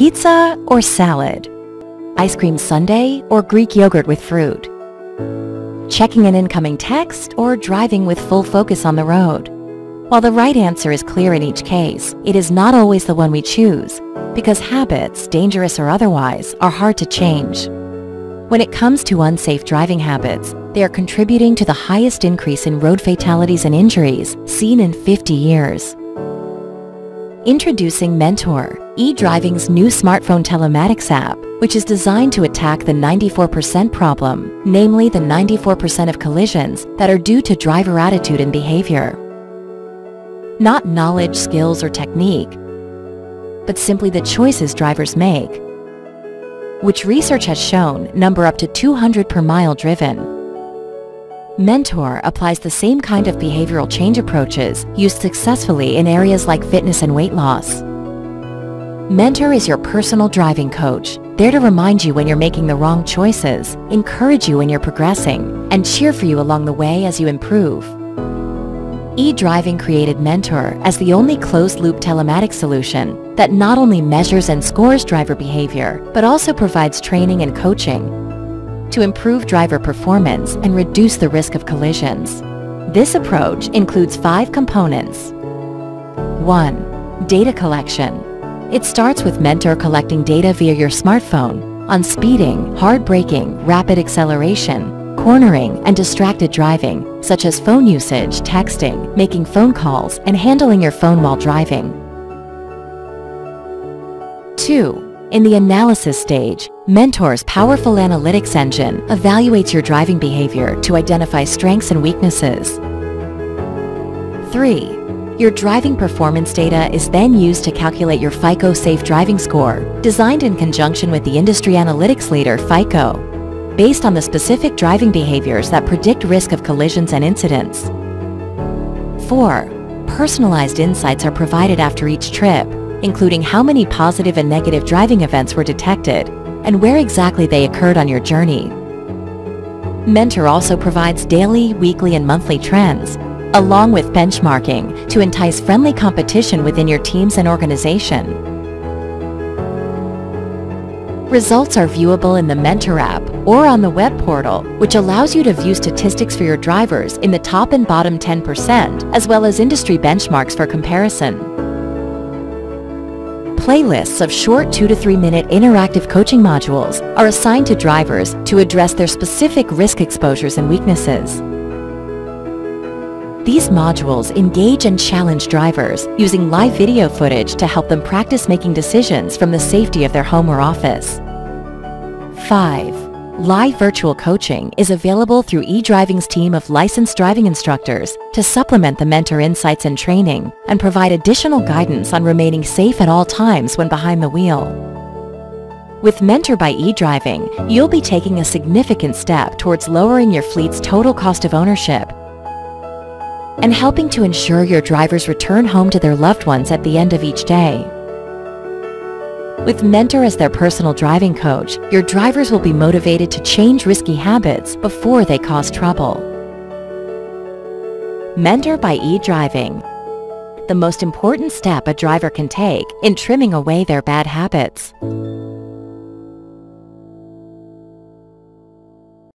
Pizza or salad? Ice cream sundae or Greek yogurt with fruit? Checking an incoming text or driving with full focus on the road? While the right answer is clear in each case, it is not always the one we choose because habits, dangerous or otherwise, are hard to change. When it comes to unsafe driving habits, they are contributing to the highest increase in road fatalities and injuries seen in 50 years. Introducing Mentor, eDriving's new smartphone telematics app, which is designed to attack the 94% problem, namely the 94% of collisions that are due to driver attitude and behavior. Not knowledge, skills, or technique, but simply the choices drivers make, which research has shown number up to 200 per mile driven. Mentor applies the same kind of behavioral change approaches used successfully in areas like fitness and weight loss. Mentor is your personal driving coach, there to remind you when you're making the wrong choices, encourage you when you're progressing, and cheer for you along the way as you improve. eDriving created Mentor as the only closed-loop telematics solution that not only measures and scores driver behavior, but also provides training and coaching to improve driver performance and reduce the risk of collisions. This approach includes five components. 1. Data collection. It starts with Mentor collecting data via your smartphone on speeding, hard braking, rapid acceleration, cornering, and distracted driving, such as phone usage, texting, making phone calls, and handling your phone while driving. 2. In the analysis stage, Mentor's powerful analytics engine evaluates your driving behavior to identify strengths and weaknesses. 3. Your driving performance data is then used to calculate your FICO Safe Driving Score, designed in conjunction with the industry analytics leader FICO, based on the specific driving behaviors that predict risk of collisions and incidents. 4. Personalized insights are provided after each trip, including how many positive and negative driving events were detected and where exactly they occurred on your journey. Mentor also provides daily, weekly, and monthly trends, along with benchmarking to entice friendly competition within your teams and organization. Results are viewable in the Mentor app or on the web portal, which allows you to view statistics for your drivers in the top and bottom 10%, as well as industry benchmarks for comparison. Playlists of short 2 to 3 minute interactive coaching modules are assigned to drivers to address their specific risk exposures and weaknesses. These modules engage and challenge drivers using live video footage to help them practice making decisions from the safety of their home or office. 5. Live virtual coaching is available through eDriving's team of licensed driving instructors to supplement the mentor insights and training and provide additional guidance on remaining safe at all times when behind the wheel. With Mentor by eDriving, you'll be taking a significant step towards lowering your fleet's total cost of ownership and helping to ensure your drivers return home to their loved ones at the end of each day. With Mentor as their personal driving coach, your drivers will be motivated to change risky habits before they cause trouble. Mentor by eDriving. The most important step a driver can take in trimming away their bad habits.